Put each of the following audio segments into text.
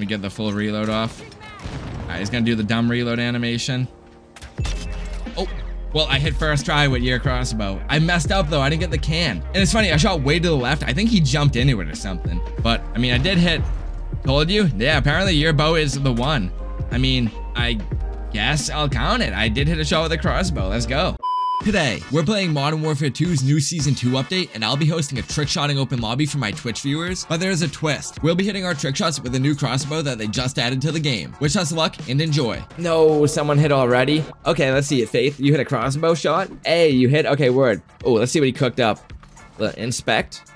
me get the full reload off. He's gonna do the dumb reload animation. Oh, well, I hit first try with your crossbow. I messed up though, I didn't get the can. And it's funny, I shot way to the left. I think he jumped into it or something. But, I mean, I did hit, told you? Yeah, apparently your bow is the one. I mean, I guess I'll count it. I did hit a shot with a crossbow, let's go. Today, we're playing Modern Warfare 2's new Season 2 update, and I'll be hosting a trick shotting open lobby for my Twitch viewers, but there's a twist. We'll be hitting our trick shots with a new crossbow that they just added to the game. Wish us luck and enjoy. No, someone hit already? Okay, let's see it. Faith, you hit a crossbow shot? Hey, you hit? Okay, word. Oh, let's see what he cooked up. Inspect.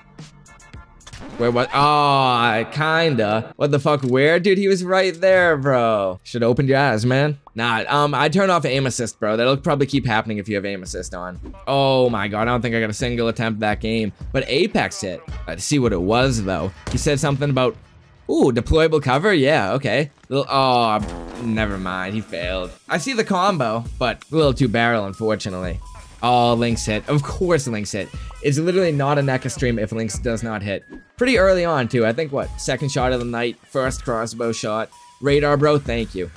Where what? Oh, kinda. What the fuck? Where? Dude, he was right there, bro. Should've opened your eyes, man. Nah, um, I turn off aim assist, bro. That'll probably keep happening if you have aim assist on. Oh my god, I don't think I got a single attempt that game. But Apex hit. Let's see what it was, though. He said something about, ooh, deployable cover? Yeah, okay. Little, oh, never mind. He failed. I see the combo, but a little too barrel, unfortunately. Oh, Lynx hit. Of course Lynx hit. It's literally not a Necca stream if Lynx does not hit. Pretty early on, too. I think, what, second shot of the night, first crossbow shot. Radar, bro, thank you.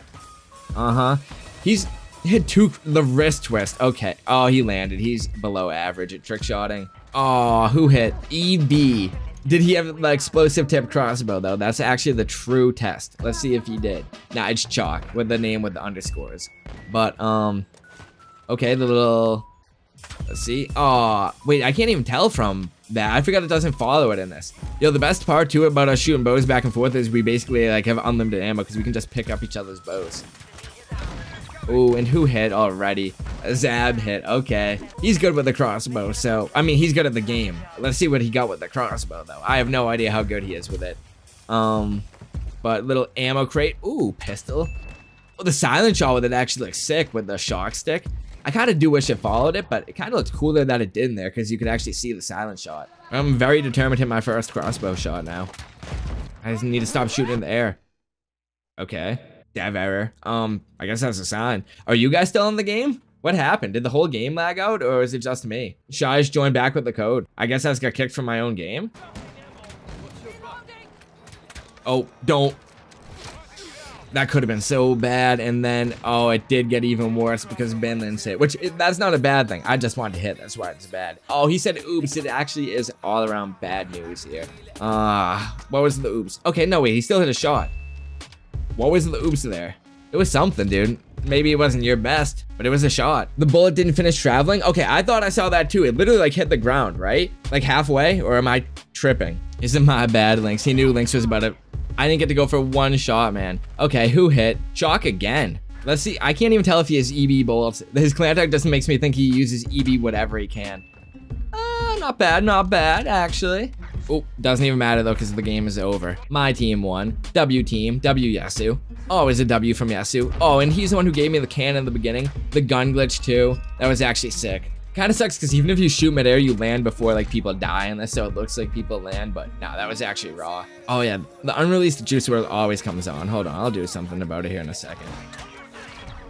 Uh-huh. He's hit two, the wrist twist. Okay. Oh, he landed. He's below average at trick shotting. Oh, who hit? EB. Did he have the explosive tip crossbow, though? That's actually the true test. Let's see if he did. Nah, it's chalk with the name with the underscores. But, um, okay, the little Let's see. Oh, wait, I can't even tell from that. I forgot it doesn't follow it in this. Yo, the best part too about us shooting bows back and forth is we basically like have unlimited ammo because we can just pick up each other's bows. Ooh, and who hit already? Zab hit. Okay. He's good with the crossbow, so I mean he's good at the game. Let's see what he got with the crossbow though. I have no idea how good he is with it. Um but little ammo crate. Ooh, pistol. Oh, the silent shot with it actually looks sick with the shock stick. I kind of do wish it followed it, but it kind of looked cooler that it did in there because you could actually see the silent shot. I'm very determined to hit my first crossbow shot now. I just need to stop shooting in the air. Okay. Dev error. Um, I guess that's a sign. Are you guys still in the game? What happened? Did the whole game lag out or is it just me? Shai's joined back with the code. I guess I just got kicked from my own game. Oh, don't. That could have been so bad. And then, oh, it did get even worse because Ben Lynn hit, which it, that's not a bad thing. I just wanted to hit. That's why it's bad. Oh, he said oops. It actually is all around bad news here. Ah, uh, what was the oops? Okay, no, wait. He still hit a shot. What was the oops there? It was something, dude. Maybe it wasn't your best, but it was a shot. The bullet didn't finish traveling? Okay, I thought I saw that too. It literally like hit the ground, right? Like halfway, or am I tripping? Isn't my bad, Lynx. He knew Lynx was about to I didn't get to go for one shot, man. Okay, who hit? Chalk again. Let's see. I can't even tell if he has EB bullets. His clan tag just makes me think he uses EB whatever he can. Uh, not bad, not bad, actually. Oh, doesn't even matter though because the game is over. My team won. W team, W Yasu. Oh, is a W from Yasu. Oh, and he's the one who gave me the can in the beginning. The gun glitch too. That was actually sick. Kind of sucks because even if you shoot midair, you land before like people die this, so it looks like people land, but nah, that was actually raw. Oh yeah, the unreleased Juice WRLD always comes on. Hold on, I'll do something about it here in a second.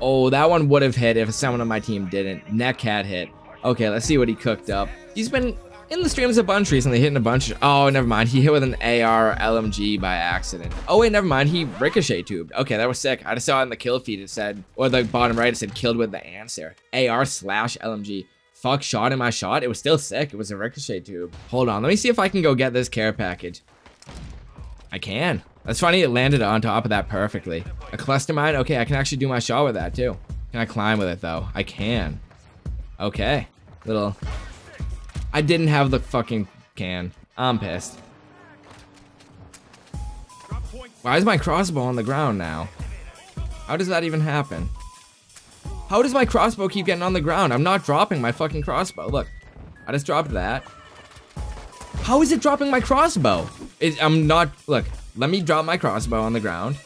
Oh, that one would have hit if someone on my team didn't. Neckcat hit. Okay, let's see what he cooked up. He's been in the streams a bunch recently, hitting a bunch. Oh, never mind. He hit with an AR LMG by accident. Oh, wait, never mind. He ricochet tubed. Okay, that was sick. I just saw it in the kill feed. It said, or the bottom right, it said killed with the answer. AR slash LMG fuck shot in my shot. It was still sick. It was a ricochet tube. Hold on. Let me see if I can go get this care package. I can. That's funny. It landed on top of that perfectly. A cluster mine. Okay, I can actually do my shot with that too. Can I climb with it though? I can. Okay. Little. I didn't have the fucking can. I'm pissed. Why is my crossbow on the ground now? How does that even happen? How does my crossbow keep getting on the ground? I'm not dropping my fucking crossbow. Look, I just dropped that. How is it dropping my crossbow? It, I'm not, look, let me drop my crossbow on the ground.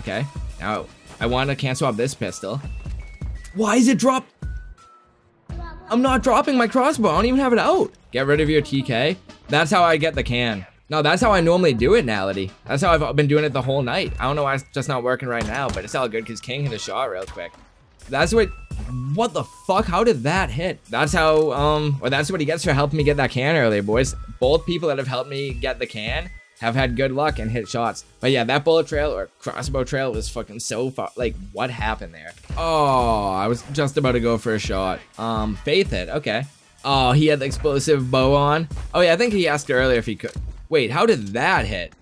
Okay, now I want to cancel out this pistol. Why is it drop? I'm not dropping my crossbow. I don't even have it out. Get rid of your TK. That's how I get the can. No, that's how I normally do it, Nality. That's how I've been doing it the whole night. I don't know why it's just not working right now, but it's all good because King hit a shot real quick. That's what, what the fuck? How did that hit? That's how, um, or that's what he gets for helping me get that can earlier, boys. Both people that have helped me get the can have had good luck and hit shots. But yeah, that bullet trail or crossbow trail was fucking so far. Like, what happened there? Oh, I was just about to go for a shot. Um, Faith hit. Okay. Oh, he had the explosive bow on. Oh yeah, I think he asked earlier if he could. Wait, how did that hit?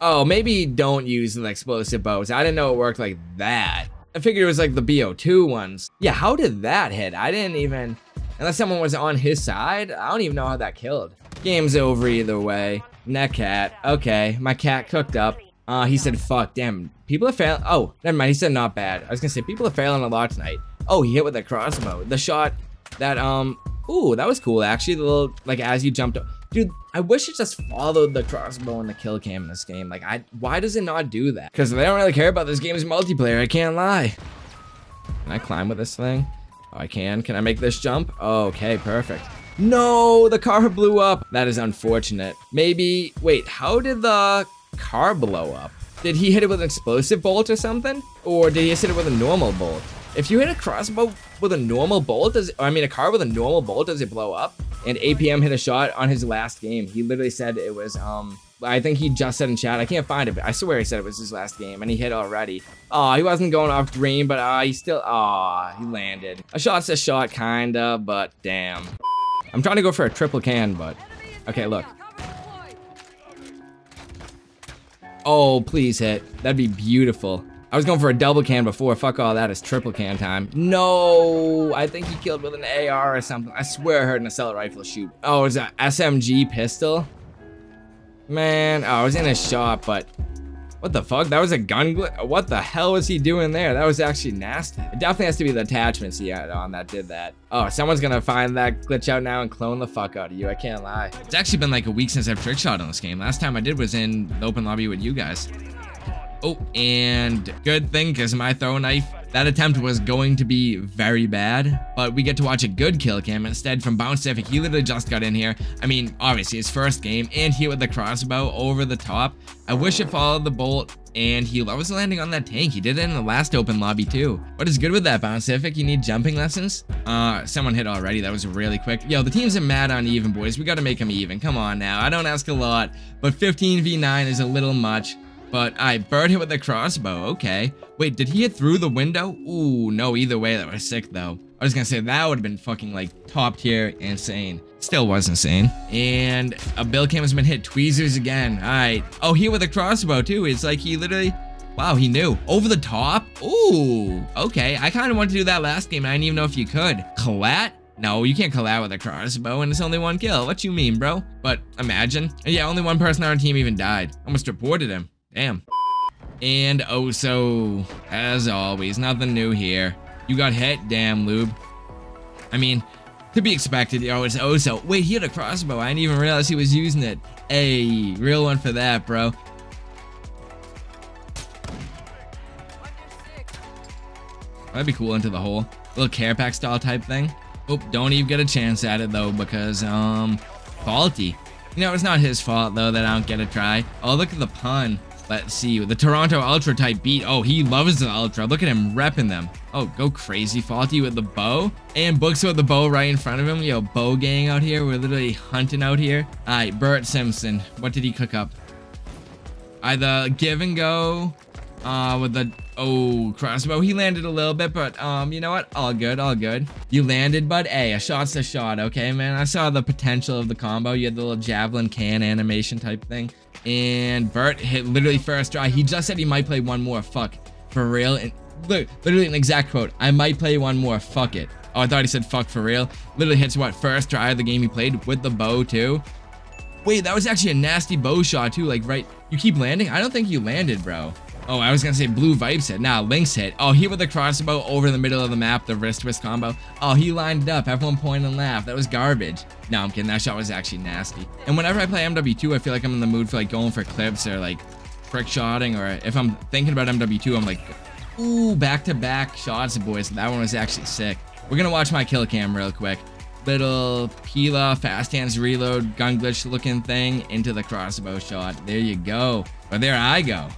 Oh, maybe don't use the explosive bows. I didn't know it worked like that. I figured it was like the BO2 ones. Yeah, how did that hit? I didn't even... Unless someone was on his side, I don't even know how that killed. Game's over either way. Net cat. Okay, my cat cooked up. Uh, he said, fuck, damn. People are failing. Oh, never mind. He said not bad. I was gonna say, people are failing a lot tonight. Oh, he hit with a crossbow. The shot that, um, ooh, that was cool, actually. The little, like, as you jumped up. Dude, I wish it just followed the crossbow and the kill cam in this game. Like, I, why does it not do that? Because they don't really care about this game's multiplayer. I can't lie. Can I climb with this thing? Oh, I can. Can I make this jump? Okay, perfect. No, the car blew up. That is unfortunate. Maybe, wait, how did the car blow up? Did he hit it with an explosive bolt or something? Or did he hit it with a normal bolt? If you hit a crossbow with a normal bolt, does I mean a car with a normal bolt, does it blow up? And APM hit a shot on his last game. He literally said it was um I think he just said in chat. I can't find it, but I swear he said it was his last game, and he hit already. Oh, he wasn't going off green, but uh, he still. Oh, he landed. A shot's a shot, kinda, but damn. I'm trying to go for a triple can, but okay, look. Oh, please hit. That'd be beautiful. I was going for a double can before. Fuck all that. It's triple can time. No, I think he killed with an AR or something. I swear I heard an assault rifle shoot. Oh, it's a SMG pistol? Man, oh, I was in a shot, but what the fuck? That was a gun glitch? What the hell was he doing there? That was actually nasty. It definitely has to be the attachments he had on that did that. Oh, someone's gonna find that glitch out now and clone the fuck out of you. I can't lie. It's actually been like a week since I've trick shot on this game. Last time I did was in the open lobby with you guys. Oh, and good thing, because my throw knife, that attempt was going to be very bad, but we get to watch a good kill cam instead from Bounce Bouncific. He literally just got in here. I mean, obviously his first game, and he with the crossbow over the top. I wish it followed the bolt, and he loves landing on that tank. He did it in the last open lobby too. What is good with that, Bounce Bouncific? You need jumping lessons? Uh, someone hit already. That was really quick. Yo, the teams are mad on even, boys. We gotta make them even. Come on now. I don't ask a lot, but 15 v9 is a little much. But I burned him with the crossbow. Okay. Wait, did he hit through the window? Ooh, no, either way, that was sick though. I was gonna say that would have been fucking like top tier insane. Still was insane. And a Bill Cam has been hit tweezers again. Alright. Oh, he with a crossbow too. It's like he literally Wow, he knew. Over the top? Ooh, okay. I kind of wanted to do that last game. I didn't even know if you could. Collat? No, you can't collat with a crossbow and it's only one kill. What you mean, bro? But imagine. Yeah, only one person on our team even died. Almost reported him. Damn. And oh, so as always, nothing new here. You got hit, damn lube. I mean, to be expected, yo, it's Oso. Wait, he had a crossbow. I didn't even realize he was using it. Hey, real one for that, bro. That'd be cool into the hole. Little care pack style type thing. Oh, don't even get a chance at it though because, um, faulty. You know, it's not his fault though that I don't get a try. Oh, look at the pun. Let's see, the Toronto Ultra type beat. Oh, he loves the Ultra. Look at him repping them. Oh, go crazy, Faulty with the bow. And Books with the bow right in front of him. Yo, bow gang out here. We're literally hunting out here. All right, Bert Simpson. What did he cook up? Either give and go uh, with the, oh, crossbow. He landed a little bit, but, um, you know what? All good, all good. You landed, but hey, a shot's a shot, okay, man? I saw the potential of the combo. You had the little javelin can animation type thing. And Bert hit literally first try. He just said he might play one more. Fuck. For real? And literally an exact quote. I might play one more. Fuck it. Oh, I thought he said fuck for real. Literally hits what? First try of the game he played with the bow too. Wait, that was actually a nasty bow shot too. Like right. You keep landing? I don't think you landed, bro. Oh, I was gonna say Blue Vipes hit. Nah, Lynx hit. Oh, he with the crossbow over the middle of the map, the wrist twist combo. Oh, he lined up. Everyone point and laugh. That was garbage. No, I'm kidding. That shot was actually nasty. And whenever I play MW2, I feel like I'm in the mood for like going for clips or like trick shotting. Or if I'm thinking about MW2, I'm like, ooh, back-to-back -back shots, boys. That one was actually sick. We're gonna watch my kill cam real quick little Pila fast hands reload gun glitch looking thing into the crossbow shot. There you go. But there I go.